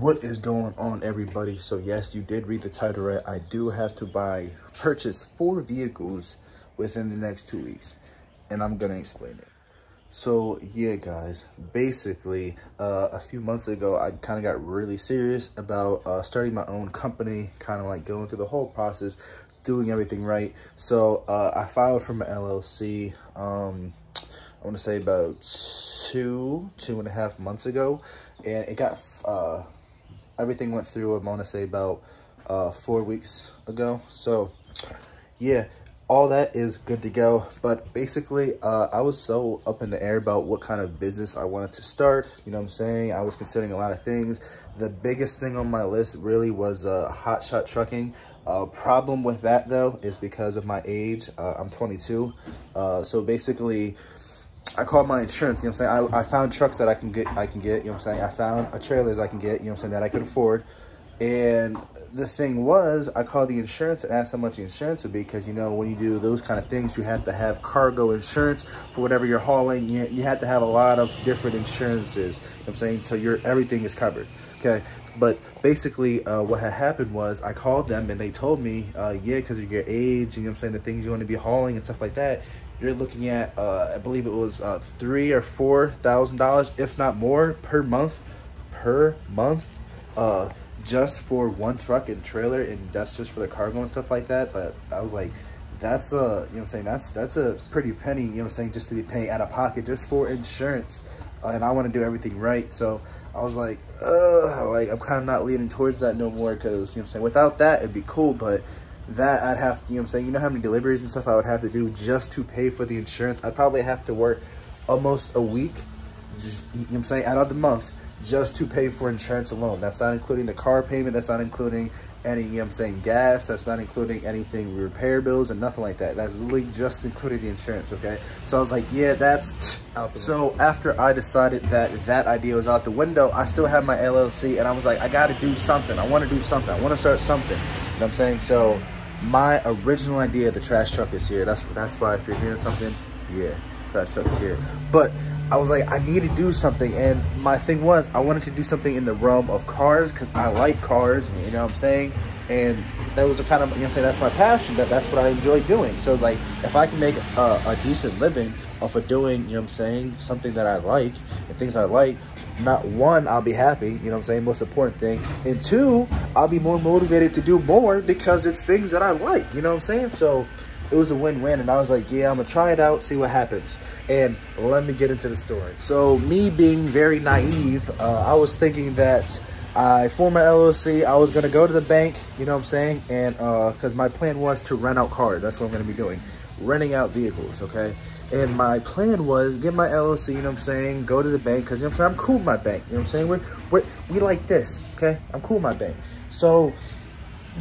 What is going on everybody? So yes, you did read the title right. I do have to buy, purchase four vehicles within the next two weeks. And I'm gonna explain it. So yeah, guys, basically uh, a few months ago, I kind of got really serious about uh, starting my own company, kind of like going through the whole process, doing everything right. So uh, I filed for my LLC, um, I want to say about two, two and a half months ago. And it got uh, everything went through, I want to say about uh, four weeks ago. So yeah, all that is good to go. But basically, uh, I was so up in the air about what kind of business I wanted to start. You know what I'm saying? I was considering a lot of things. The biggest thing on my list really was uh, hot shot trucking. Uh, problem with that though is because of my age. Uh, I'm 22. Uh, so basically, I called my insurance, you know what I'm saying? I, I found trucks that I can get, I can get, you know what I'm saying? I found a trailers I can get, you know what I'm saying, that I could afford. And the thing was, I called the insurance and asked how much the insurance would be because, you know, when you do those kind of things, you have to have cargo insurance for whatever you're hauling. You, you have to have a lot of different insurances, you know what I'm saying? So your everything is covered, okay? But basically, uh, what had happened was I called them and they told me, uh, yeah, because of your age, you know what I'm saying, the things you want to be hauling and stuff like that, you're looking at, uh, I believe it was uh, three or four thousand dollars, if not more, per month, per month, uh, just for one truck and trailer, and that's just for the cargo and stuff like that. But I was like, that's a, you know I'm saying, that's that's a pretty penny, you know I'm saying, just to be paying out of pocket just for insurance. Uh, and I want to do everything right. So I was like, uh, like I'm kind of not leaning towards that no more because, you know I'm saying, without that, it'd be cool. But that I'd have to, you know what I'm saying? You know how many deliveries and stuff I would have to do just to pay for the insurance? I'd probably have to work almost a week, just, you know what I'm saying, out of the month just to pay for insurance alone. That's not including the car payment. That's not including any, you know I'm saying, gas. That's not including anything, repair bills and nothing like that. That's literally just including the insurance, okay? So I was like, yeah, that's out So after I decided that that idea was out the window, I still have my LLC and I was like, I got to do something. I want to do something. I want to start something. You know what I'm saying? So my original idea, the trash truck is here. That's, that's why if you're hearing something, yeah, trash truck's here. But I was like, I need to do something. And my thing was, I wanted to do something in the realm of cars because I like cars, you know what I'm saying? And that was a kind of, you know I'm saying, that's my passion. That, that's what I enjoy doing. So, like, if I can make a, a decent living off of doing, you know what I'm saying, something that I like and things I like, not one, I'll be happy, you know what I'm saying, most important thing. And two, I'll be more motivated to do more because it's things that I like, you know what I'm saying? So, it was a win-win and I was like, yeah, I'm gonna try it out, see what happens. And let me get into the story. So me being very naive, uh, I was thinking that I formed my LLC, I was gonna go to the bank, you know what I'm saying? And uh, cause my plan was to rent out cars. That's what I'm gonna be doing, renting out vehicles, okay? And my plan was get my LLC, you know what I'm saying? Go to the bank, cause you know I'm saying? I'm cool with my bank, you know what I'm saying? We're, we're, we like this, okay? I'm cool with my bank. So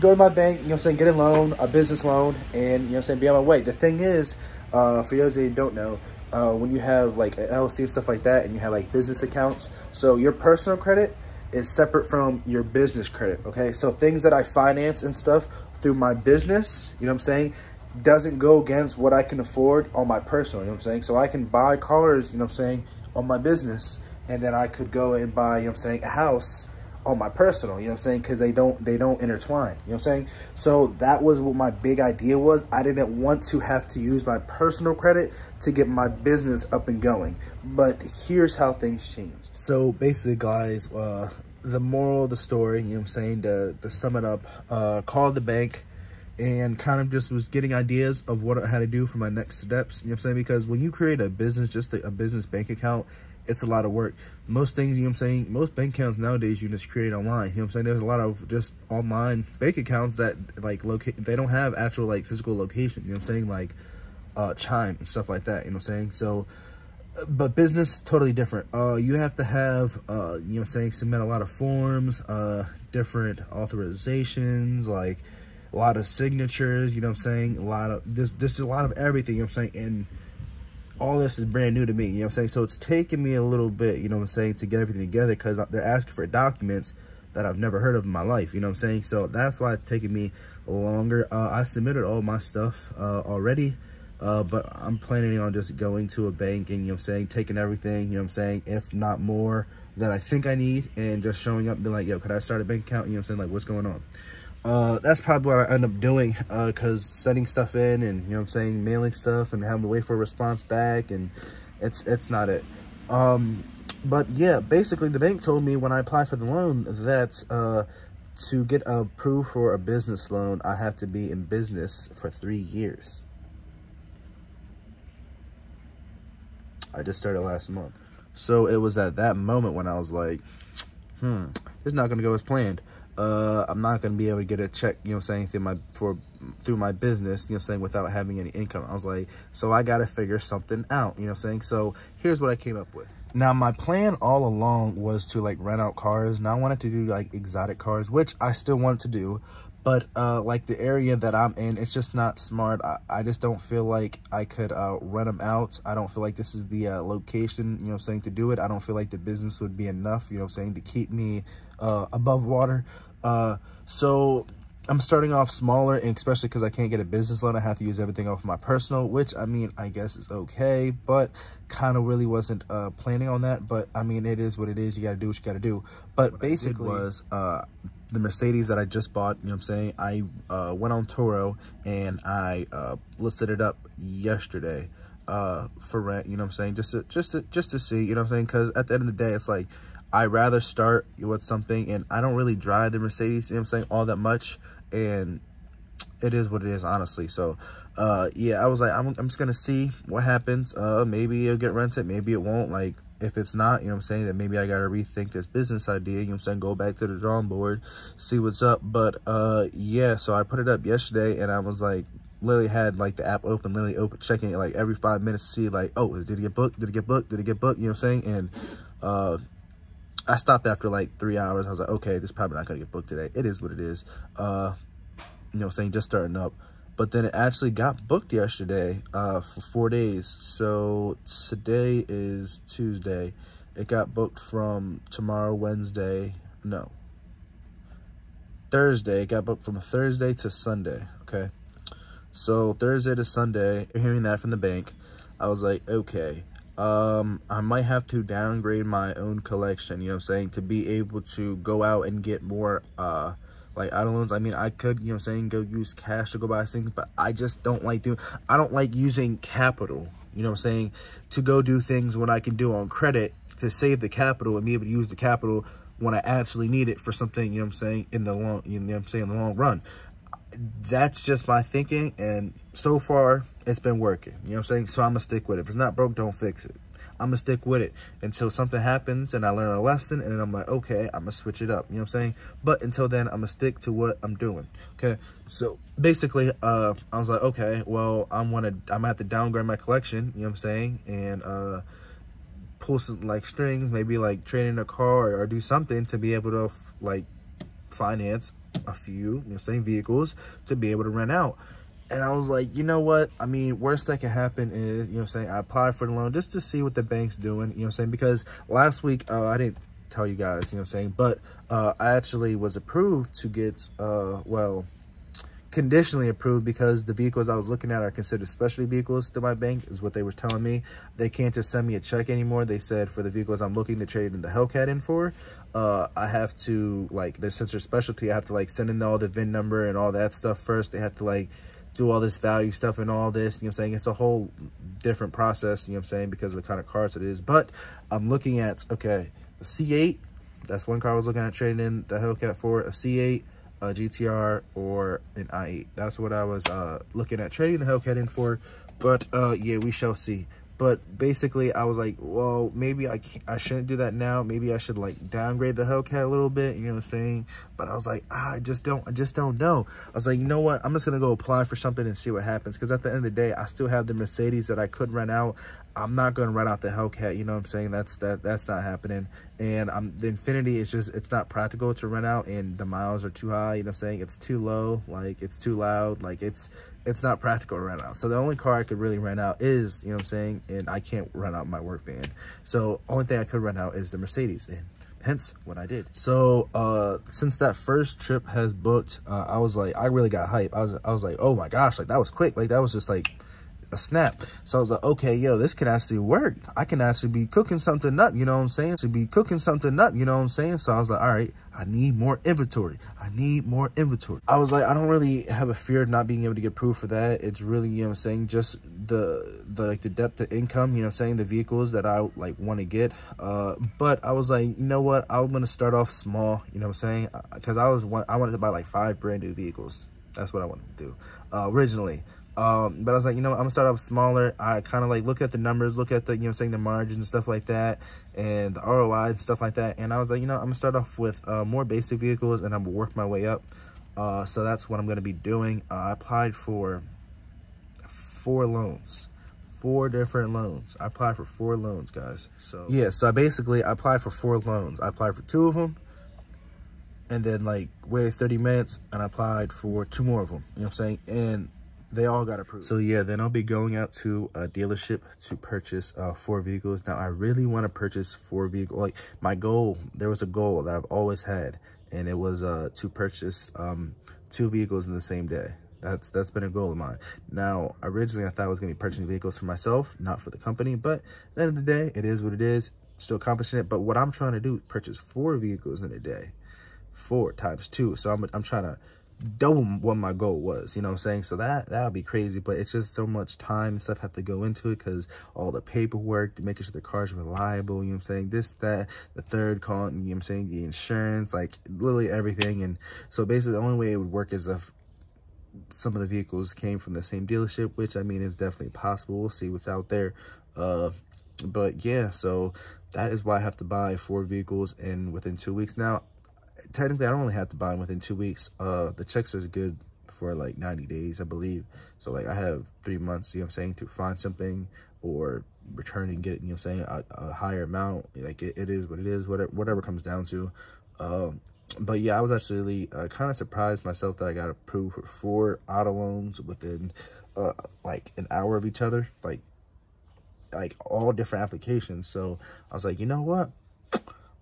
go to my bank, you know what I'm saying, get a loan, a business loan, and, you know what I'm saying, be on my way. The thing is, uh, for those that don't know, uh, when you have like an LLC and stuff like that, and you have like business accounts, so your personal credit is separate from your business credit, okay? So things that I finance and stuff through my business, you know what I'm saying, doesn't go against what I can afford on my personal, you know what I'm saying? So I can buy cars, you know what I'm saying, on my business, and then I could go and buy, you know what I'm saying, a house on my personal, you know what I'm saying? Because they don't they don't intertwine, you know what I'm saying? So that was what my big idea was. I didn't want to have to use my personal credit to get my business up and going. But here's how things changed. So basically, guys, uh, the moral of the story, you know what I'm saying, to, to sum it up, uh, called the bank and kind of just was getting ideas of what I had to do for my next steps, you know what I'm saying? Because when you create a business, just a, a business bank account, it's a lot of work. Most things, you know what I'm saying, most bank accounts nowadays you just create online. You know what I'm saying? There's a lot of just online bank accounts that like locate they don't have actual like physical location, you know what I'm saying? Like uh chime and stuff like that, you know what I'm saying? So but business totally different. Uh you have to have uh you know what I'm saying, submit a lot of forms, uh different authorizations, like a lot of signatures, you know what I'm saying? A lot of this this is a lot of everything, you know what I'm saying? And all this is brand new to me, you know what I'm saying? So it's taken me a little bit, you know what I'm saying, to get everything together because they're asking for documents that I've never heard of in my life, you know what I'm saying? So that's why it's taking me longer. Uh, I submitted all my stuff uh, already, uh, but I'm planning on just going to a bank and, you know I'm saying, taking everything, you know what I'm saying, if not more, that I think I need and just showing up and be like, yo, could I start a bank account? You know what I'm saying? Like, what's going on? Uh, that's probably what I end up doing because uh, setting stuff in and, you know I'm saying, mailing stuff and having to wait for a response back and it's, it's not it. Um, but yeah, basically the bank told me when I applied for the loan that uh, to get approved for a business loan, I have to be in business for three years. I just started last month. So it was at that moment when I was like, hmm, it's not going to go as planned. Uh, I'm not going to be able to get a check, you know I'm saying, through my, for, through my business, you know saying, without having any income. I was like, so I got to figure something out, you know I'm saying? So here's what I came up with. Now, my plan all along was to like rent out cars. Now I wanted to do like exotic cars, which I still want to do. But uh, like the area that I'm in, it's just not smart. I, I just don't feel like I could uh, rent them out. I don't feel like this is the uh, location, you know I'm saying, to do it. I don't feel like the business would be enough, you know I'm saying, to keep me uh, above water. Uh, so I'm starting off smaller, and especially because I can't get a business loan, I have to use everything off my personal, which I mean, I guess is okay, but kind of really wasn't uh, planning on that. But I mean, it is what it is. You got to do what you got to do. But what basically, was uh, the Mercedes that I just bought. You know what I'm saying? I uh, went on Turo and I uh, listed it up yesterday uh, for rent. You know what I'm saying? Just to, just to just to see. You know what I'm saying? Because at the end of the day, it's like I rather start with something, and I don't really drive the Mercedes. You know what I'm saying? All that much and it is what it is honestly. So uh yeah i was like i'm, I'm just gonna see what happens. Uh maybe it'll get rented maybe it won't. Like if it's not you know what i'm saying that maybe i gotta rethink this business idea you know what i'm saying go back to the drawing board see what's up. But uh yeah so i put it up yesterday and i was like literally had like the app open literally open checking it like every five minutes to see like oh did it get booked? Did it get booked? Did it get booked? You know what i'm saying? And uh I stopped after like three hours. I was like, okay, this is probably not going to get booked today. It is what it is. Uh, you know, saying just starting up. But then it actually got booked yesterday uh, for four days. So today is Tuesday. It got booked from tomorrow, Wednesday. No. Thursday. It got booked from Thursday to Sunday. Okay. So Thursday to Sunday, hearing that from the bank, I was like, okay, um, I might have to downgrade my own collection, you know what I'm saying, to be able to go out and get more, uh, like auto loans. I mean, I could, you know what I'm saying, go use cash to go buy things, but I just don't like doing, I don't like using capital, you know what I'm saying, to go do things when I can do on credit to save the capital and be able to use the capital when I actually need it for something, you know what I'm saying, in the long, you know what I'm saying, in the long run. That's just my thinking, and so far, it's been working. You know what I'm saying? So I'm to stick with it. If it's not broke, don't fix it. I'm to stick with it until something happens and I learn a lesson and I'm like, okay, I'm to switch it up. You know what I'm saying? But until then, I'm to stick to what I'm doing. Okay. So basically, uh, I was like, okay, well, I'm to, I'm to have to downgrade my collection. You know what I'm saying? And, uh, pull some like strings, maybe like trade in a car or do something to be able to like finance a few, you know, same vehicles to be able to rent out. And I was like, you know what? I mean, worst that can happen is, you know I'm saying, I applied for the loan just to see what the bank's doing, you know I'm saying? Because last week, uh, I didn't tell you guys, you know I'm saying? But uh, I actually was approved to get, uh, well, conditionally approved because the vehicles I was looking at are considered specialty vehicles to my bank is what they were telling me. They can't just send me a check anymore. They said for the vehicles I'm looking to trade in the Hellcat in for, uh, I have to like, their since they're specialty, I have to like send in all the VIN number and all that stuff first. They have to like do all this value stuff and all this, you know I'm saying? It's a whole different process, you know what I'm saying, because of the kind of cars it is. But I'm looking at, okay, a C8, that's one car I was looking at trading in the Hellcat for, a C8, a GTR, or an i8. That's what I was uh, looking at trading the Hellcat in for. But uh, yeah, we shall see. But basically, I was like, well, maybe I, I shouldn't do that now. Maybe I should like downgrade the Hellcat a little bit, you know what I'm saying? But I was like, ah, I just don't, I just don't know. I was like, you know what? I'm just to go apply for something and see what happens. Because at the end of the day, I still have the Mercedes that I could rent out. I'm not going to rent out the Hellcat, you know what I'm saying? That's that that's not happening. And I'm the Infiniti is just it's not practical to rent out and the miles are too high, you know what I'm saying? It's too low, like it's too loud, like it's it's not practical to rent out. So the only car I could really rent out is, you know what I'm saying? And I can't rent out my work van. So only thing I could rent out is the Mercedes and hence what I did. So uh since that first trip has booked, uh, I was like I really got hype. I was I was like, "Oh my gosh, like that was quick." Like that was just like a snap. So I was like, okay, yo, this can actually work. I can actually be cooking something up, you know what I'm saying? To be cooking something up, you know what I'm saying? So I was like, all right, I need more inventory. I need more inventory. I was like, I don't really have a fear of not being able to get proof for that. It's really, you know what I'm saying, just the the like the depth of income, you know what I'm saying, the vehicles that I like want to get. Uh but I was like, you know what? I'm going to start off small, you know what I'm saying? Uh, Cuz I was I wanted to buy like five brand new vehicles. That's what I wanted to do. Uh originally. Um, but I was like, you know, I'm gonna start off smaller. I kind of like look at the numbers, look at the, you know, saying the margins and stuff like that, and the ROI and stuff like that. And I was like, you know, I'm gonna start off with uh, more basic vehicles, and I'm gonna work my way up. Uh, so that's what I'm gonna be doing. Uh, I applied for four loans, four different loans. I applied for four loans, guys. So yeah, so I basically I applied for four loans. I applied for two of them and then like waited 30 minutes and I applied for two more of them. You know what I'm saying? And they all got approved. So yeah, then I'll be going out to a dealership to purchase uh, four vehicles. Now I really want to purchase four vehicles. Like my goal, there was a goal that I've always had, and it was uh, to purchase um, two vehicles in the same day. That's that's been a goal of mine. Now, originally I thought I was gonna be purchasing vehicles for myself, not for the company. But at the end of the day, it is what it is. Still accomplishing it. But what I'm trying to do, purchase four vehicles in a day, four times two. So I'm I'm trying to double what my goal was you know what i'm saying? So that that would be crazy but it's just so much time and stuff have to go into it because all the paperwork making sure the car's reliable you know what i'm saying? This that the third call you know what i'm saying? The insurance like literally everything and so basically the only way it would work is if some of the vehicles came from the same dealership which i mean is definitely possible. We'll see what's out there uh but yeah so that is why i have to buy four vehicles in within two weeks. Now technically I don't really have to buy them within two weeks. Uh, the checks is good for like 90 days, I believe. So like I have three months, you know what I'm saying, to find something or return and get, you know what I'm saying, a, a higher amount. Like it, it is what it is, whatever, whatever comes down to. Um, but yeah, I was actually uh, kind of surprised myself that I got approved for four auto loans within uh, like an hour of each other, like like all different applications. So I was like, you know what?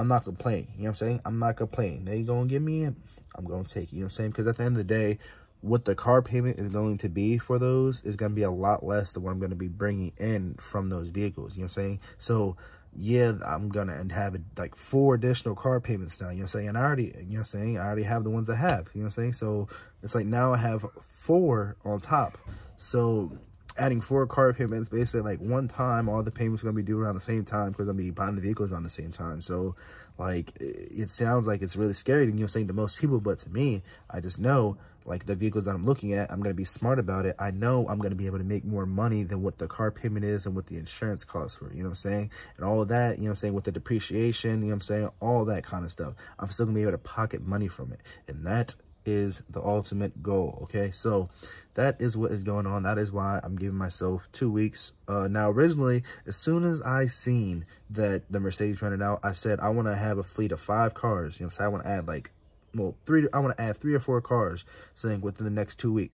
I'm not complaining. You know what I'm saying? I'm not complaining. They to give me it. I'm to take it. You know what I'm saying? Because at the end of the day, what the car payment is going to be for those is to be a lot less than what I'm to be bringing in from those vehicles. You know what I'm saying? So, yeah, I'm to have like four additional car payments now. You know what I'm saying? And I already, you know what I'm saying? I already have the ones I have. You know what I'm saying? So, it's like now I have four on top. So, adding four car payments basically like one time all the payments are gonna be due around the same time because i'm gonna be buying the vehicles around the same time. So like it sounds like it's really scary you know saying to most people but to me i just know like the vehicles that i'm looking at i'm gonna be smart about it. I know i'm gonna be able to make more money than what the car payment is and what the insurance costs for you know what i'm saying? And all of that you know what i'm saying with the depreciation you know what i'm saying? All that kind of stuff. I'm still gonna be able to pocket money from it. And that is the ultimate goal okay? So that is what is going on. That is why i'm giving myself two weeks. Uh now originally as soon as i seen that the mercedes running out i said i want to have a fleet of five cars. You know so i want to add like well three i want to add three or four cars saying within the next two weeks